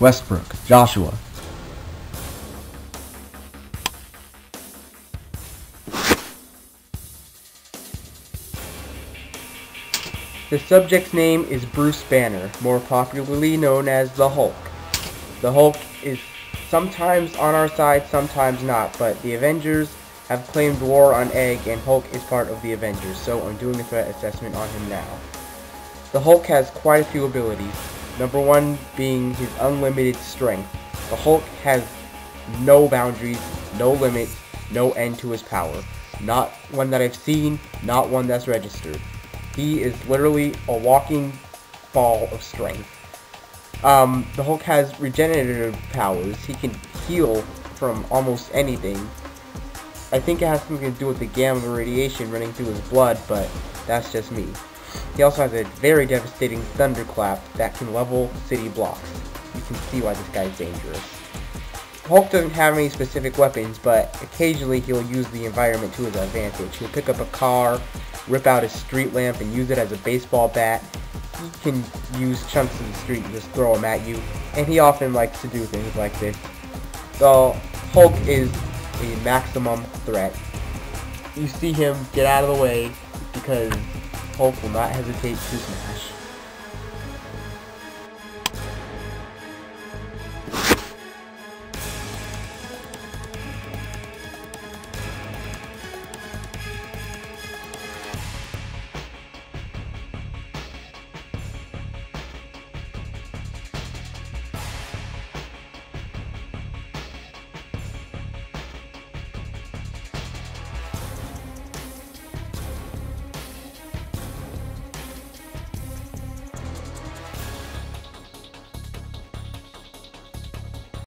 Westbrook, Joshua. The subject's name is Bruce Banner, more popularly known as the Hulk. The Hulk is sometimes on our side, sometimes not, but the Avengers have claimed war on Egg and Hulk is part of the Avengers, so I'm doing a threat assessment on him now. The Hulk has quite a few abilities, number one being his unlimited strength. The Hulk has no boundaries, no limits, no end to his power. Not one that I've seen, not one that's registered. He is literally a walking ball of strength. Um, the Hulk has regenerative powers. He can heal from almost anything. I think it has something to do with the gamma radiation running through his blood, but that's just me. He also has a very devastating thunderclap that can level city blocks. You can see why this guy is dangerous. Hulk doesn't have any specific weapons, but occasionally he'll use the environment to his advantage. He'll pick up a car, rip out his street lamp, and use it as a baseball bat. He can use chunks of the street and just throw them at you, and he often likes to do things like this. So, Hulk is a maximum threat. You see him get out of the way because Hulk will not hesitate to smash.